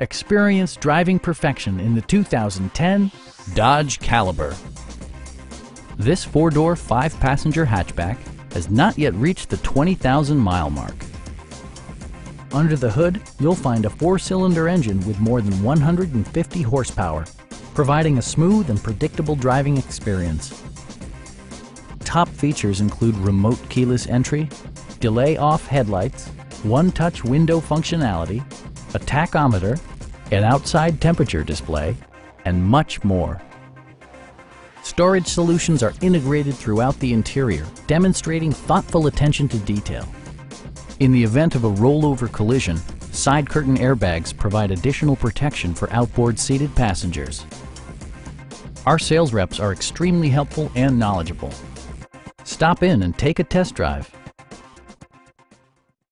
Experience driving perfection in the 2010 Dodge Caliber. This four-door, five-passenger hatchback has not yet reached the 20,000 mile mark. Under the hood, you'll find a four-cylinder engine with more than 150 horsepower, providing a smooth and predictable driving experience. Top features include remote keyless entry, delay-off headlights, one-touch window functionality, a tachometer, an outside temperature display, and much more. Storage solutions are integrated throughout the interior, demonstrating thoughtful attention to detail. In the event of a rollover collision, side curtain airbags provide additional protection for outboard seated passengers. Our sales reps are extremely helpful and knowledgeable. Stop in and take a test drive.